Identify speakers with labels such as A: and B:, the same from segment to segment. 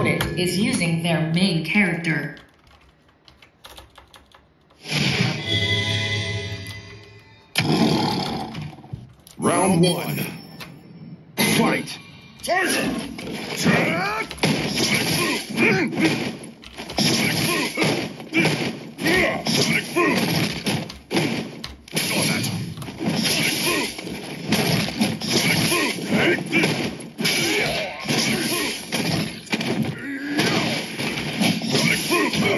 A: opponent is using their main character.
B: Round one. Fight!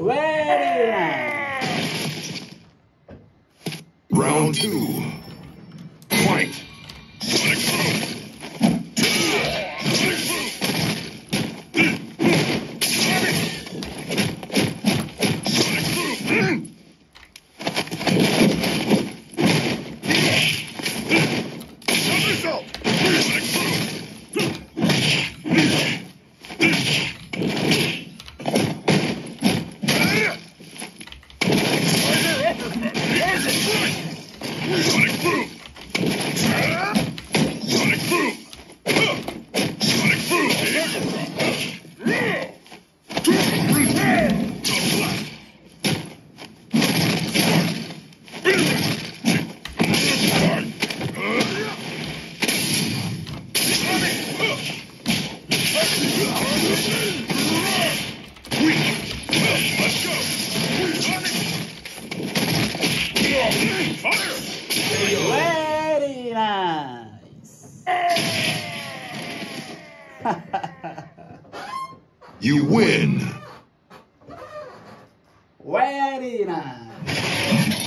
C: Nice.
B: Round two. Fight. You win.
C: Very nice.